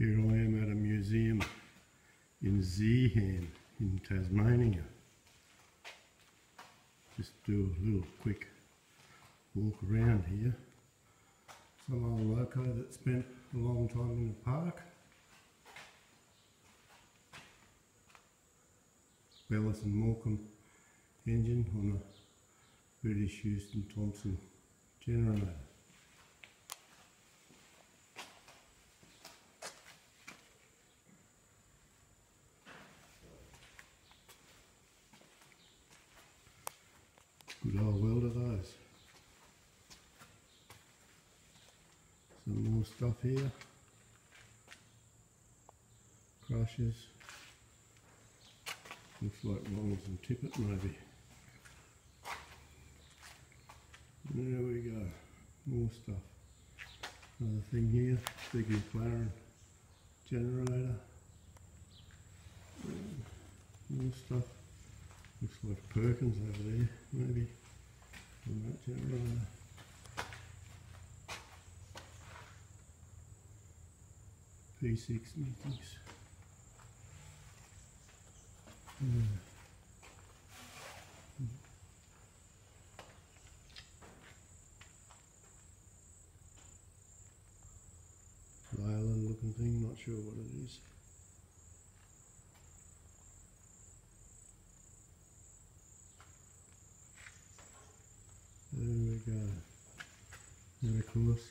Here I am at a museum in Zeehan in Tasmania. Just do a little quick walk around here. Some old loco that spent a long time in the park. Belliss and Morcom engine on a British Houston Thompson generator. Good old welder those. Some more stuff here. Crushes. Looks like Ronaldson Tippett maybe. There we go. More stuff. Another thing here, big McLaren generator. More stuff. Looks like Perkins over there, maybe. On that generator. P6 meetings. Mm. Violin looking thing, not sure what it is. There we go. And of course,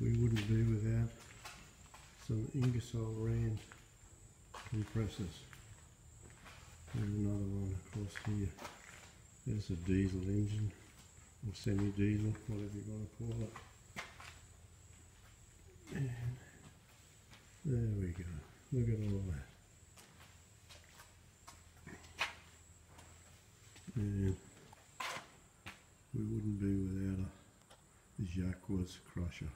we wouldn't be without some Ingersoll Rand compressors. There's another one across here. There's a diesel engine, or semi-diesel, whatever you want to call it. And there we go. Look at all that. And we wouldn't be without a Jaques crusher.